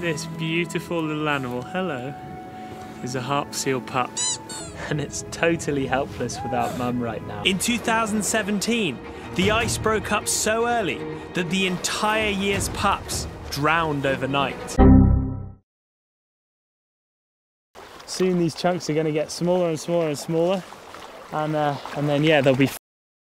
this beautiful little animal, hello, is a harp seal pup. And it's totally helpless without mum right now. In 2017, the ice broke up so early that the entire year's pups drowned overnight. Soon these chunks are going to get smaller and smaller and smaller, and uh, and then yeah, they'll be